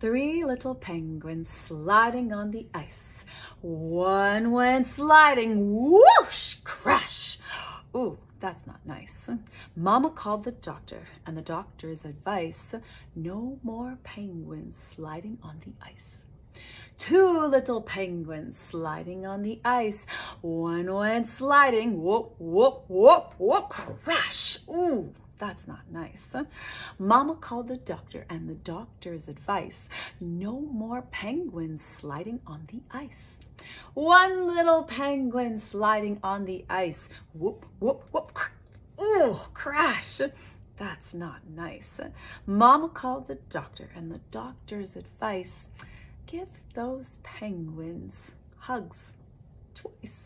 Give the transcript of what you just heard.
Three little penguins sliding on the ice. One went sliding, whoosh, crash. Ooh, that's not nice. Mama called the doctor, and the doctor's advice no more penguins sliding on the ice. Two little penguins sliding on the ice. One went sliding, whoop, whoop, whoop, whoop, crash. Ooh, that's not nice. Mama called the doctor and the doctor's advice, no more penguins sliding on the ice. One little penguin sliding on the ice. Whoop, whoop, whoop. Ooh, crash. That's not nice. Mama called the doctor and the doctor's advice, give those penguins hugs twice.